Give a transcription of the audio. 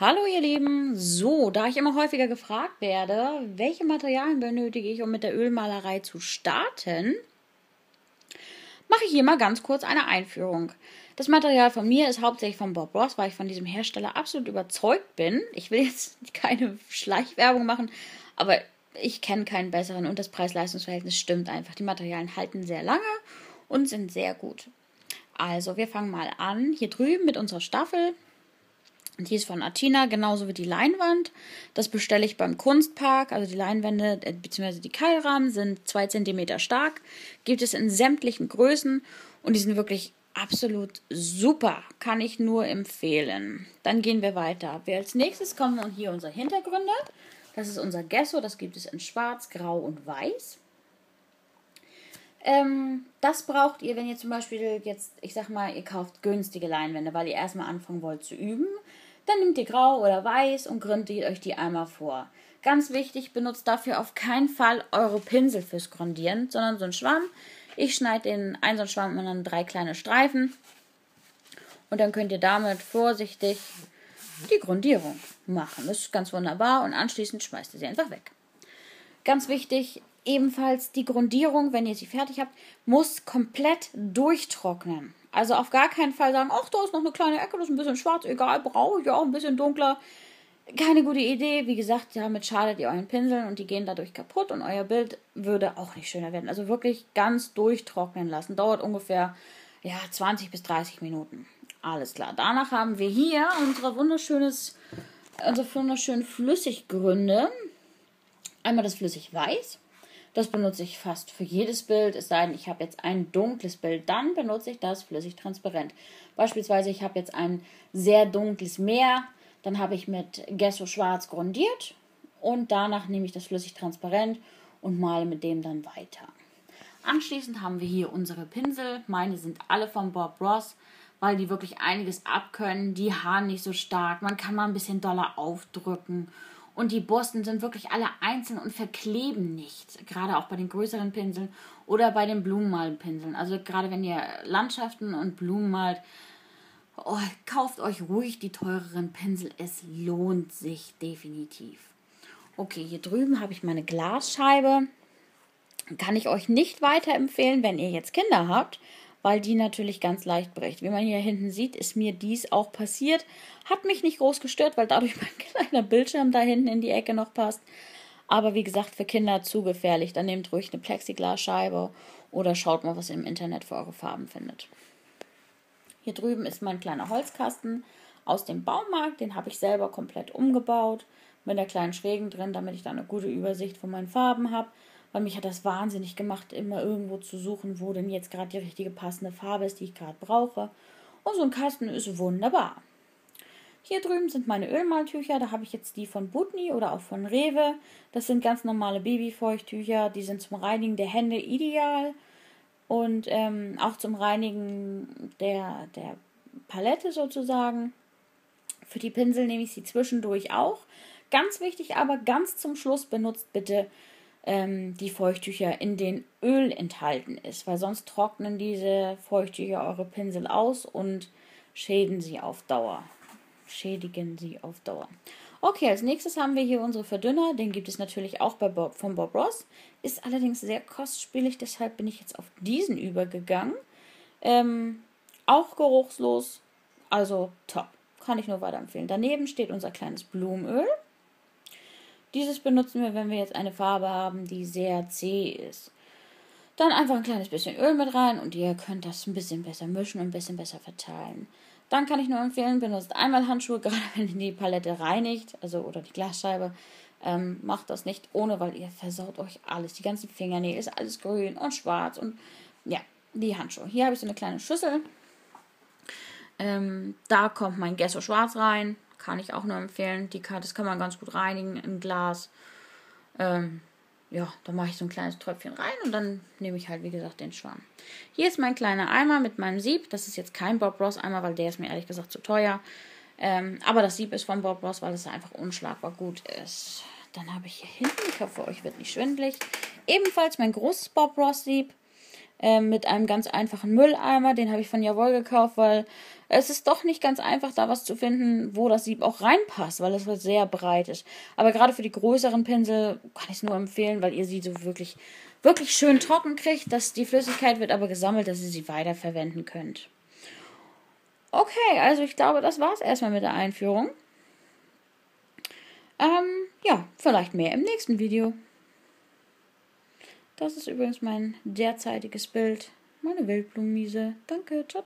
Hallo ihr Lieben, so, da ich immer häufiger gefragt werde, welche Materialien benötige ich, um mit der Ölmalerei zu starten, mache ich hier mal ganz kurz eine Einführung. Das Material von mir ist hauptsächlich von Bob Ross, weil ich von diesem Hersteller absolut überzeugt bin. Ich will jetzt keine Schleichwerbung machen, aber ich kenne keinen besseren und das Preis-Leistungs-Verhältnis stimmt einfach. Die Materialien halten sehr lange und sind sehr gut. Also, wir fangen mal an. Hier drüben mit unserer Staffel. Die ist von Atina, genauso wie die Leinwand. Das bestelle ich beim Kunstpark. Also die Leinwände äh, bzw. die Keilrahmen sind zwei Zentimeter stark. Gibt es in sämtlichen Größen und die sind wirklich absolut super. Kann ich nur empfehlen. Dann gehen wir weiter. Wir als nächstes kommen hier unsere Hintergründe. Das ist unser Gesso. Das gibt es in Schwarz, Grau und Weiß. Ähm, das braucht ihr, wenn ihr zum Beispiel jetzt, ich sag mal, ihr kauft günstige Leinwände, weil ihr erstmal anfangen wollt zu üben. Dann nehmt ihr grau oder weiß und gründet euch die einmal vor. Ganz wichtig, benutzt dafür auf keinen Fall eure Pinsel fürs Grundieren, sondern so einen Schwamm. Ich schneide den einen so einen Schwamm und dann drei kleine Streifen. Und dann könnt ihr damit vorsichtig die Grundierung machen. Das ist ganz wunderbar und anschließend schmeißt ihr sie einfach weg. Ganz wichtig, ebenfalls die Grundierung, wenn ihr sie fertig habt, muss komplett durchtrocknen. Also auf gar keinen Fall sagen, ach, da ist noch eine kleine Ecke, das ist ein bisschen schwarz, egal, brauche ich auch ein bisschen dunkler. Keine gute Idee. Wie gesagt, damit schadet ihr euren Pinseln und die gehen dadurch kaputt und euer Bild würde auch nicht schöner werden. Also wirklich ganz durchtrocknen lassen. Dauert ungefähr ja, 20 bis 30 Minuten. Alles klar. Danach haben wir hier unsere wunderschönes, unsere wunderschönen Flüssiggründe. Einmal das Flüssig Weiß das benutze ich fast für jedes Bild, es sei denn, ich habe jetzt ein dunkles Bild, dann benutze ich das flüssig transparent. Beispielsweise, ich habe jetzt ein sehr dunkles Meer, dann habe ich mit Gesso schwarz grundiert und danach nehme ich das flüssig transparent und male mit dem dann weiter. Anschließend haben wir hier unsere Pinsel. Meine sind alle von Bob Ross, weil die wirklich einiges abkönnen. Die Haaren nicht so stark. Man kann mal ein bisschen doller aufdrücken und die Borsten sind wirklich alle einzeln und verkleben nicht. Gerade auch bei den größeren Pinseln oder bei den Blumenmalpinseln. Also gerade wenn ihr Landschaften und Blumen malt, oh, kauft euch ruhig die teureren Pinsel. Es lohnt sich definitiv. Okay, hier drüben habe ich meine Glasscheibe. Kann ich euch nicht weiterempfehlen, wenn ihr jetzt Kinder habt, weil die natürlich ganz leicht bricht. Wie man hier hinten sieht, ist mir dies auch passiert. Hat mich nicht groß gestört, weil dadurch mein kleiner Bildschirm da hinten in die Ecke noch passt. Aber wie gesagt, für Kinder zu gefährlich. Dann nehmt ruhig eine Plexiglasscheibe oder schaut mal, was ihr im Internet für eure Farben findet. Hier drüben ist mein kleiner Holzkasten aus dem Baumarkt. Den habe ich selber komplett umgebaut mit der kleinen Schrägen drin, damit ich da eine gute Übersicht von meinen Farben habe weil mich hat das wahnsinnig gemacht, immer irgendwo zu suchen, wo denn jetzt gerade die richtige passende Farbe ist, die ich gerade brauche. Und so ein Kasten ist wunderbar. Hier drüben sind meine Ölmaltücher. Da habe ich jetzt die von Butni oder auch von Rewe. Das sind ganz normale Babyfeuchttücher. Die sind zum Reinigen der Hände ideal. Und ähm, auch zum Reinigen der, der Palette sozusagen. Für die Pinsel nehme ich sie zwischendurch auch. Ganz wichtig aber, ganz zum Schluss benutzt bitte ähm, die Feuchttücher, in denen Öl enthalten ist, weil sonst trocknen diese Feuchttücher eure Pinsel aus und schäden sie auf Dauer. Schädigen sie auf Dauer. Okay, als nächstes haben wir hier unsere Verdünner. Den gibt es natürlich auch bei Bob, von Bob Ross. Ist allerdings sehr kostspielig, deshalb bin ich jetzt auf diesen übergegangen. Ähm, auch geruchslos, also top. Kann ich nur weiterempfehlen. Daneben steht unser kleines Blumenöl. Dieses benutzen wir, wenn wir jetzt eine Farbe haben, die sehr zäh ist. Dann einfach ein kleines bisschen Öl mit rein und ihr könnt das ein bisschen besser mischen und ein bisschen besser verteilen. Dann kann ich nur empfehlen, benutzt einmal Handschuhe, gerade wenn ihr die Palette reinigt, also oder die Glasscheibe. Ähm, macht das nicht ohne, weil ihr versaut euch alles. Die ganzen Fingernägel ist alles grün und schwarz und ja, die Handschuhe. Hier habe ich so eine kleine Schüssel. Ähm, da kommt mein Gesso Schwarz rein. Kann ich auch nur empfehlen. Die das kann man ganz gut reinigen im Glas. Ähm, ja, da mache ich so ein kleines Tröpfchen rein und dann nehme ich halt, wie gesagt, den Schwamm. Hier ist mein kleiner Eimer mit meinem Sieb. Das ist jetzt kein Bob Ross Eimer, weil der ist mir ehrlich gesagt zu teuer. Ähm, aber das Sieb ist von Bob Ross, weil es einfach unschlagbar gut ist. Dann habe ich hier hinten, ich hoffe, euch wird nicht schwindlig, ebenfalls mein großes Bob Ross Sieb äh, mit einem ganz einfachen Mülleimer. Den habe ich von Jawohl gekauft, weil es ist doch nicht ganz einfach, da was zu finden, wo das Sieb auch reinpasst, weil es halt sehr breit ist. Aber gerade für die größeren Pinsel kann ich es nur empfehlen, weil ihr sie so wirklich, wirklich schön trocken kriegt. Dass die Flüssigkeit wird aber gesammelt, dass ihr sie weiterverwenden könnt. Okay, also ich glaube, das war es erstmal mit der Einführung. Ähm, ja, vielleicht mehr im nächsten Video. Das ist übrigens mein derzeitiges Bild. Meine Wildblumenmiese. Danke, ciao.